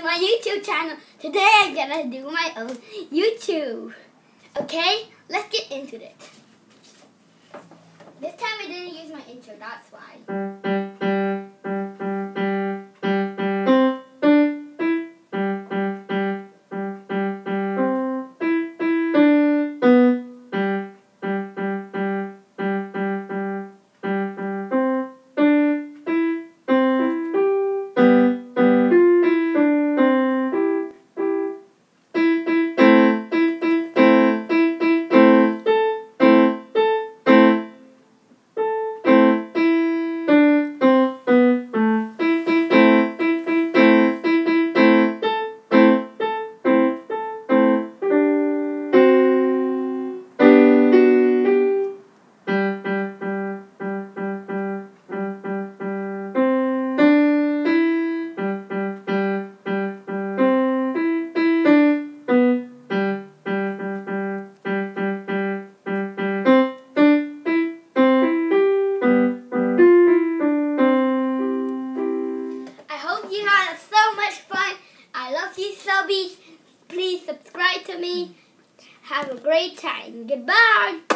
to my YouTube channel. Today I'm gonna do my own YouTube. Okay, let's get into it. This time I didn't use my intro, that's why. You had so much fun. I love you, subbies. Please subscribe to me. Have a great time. Goodbye.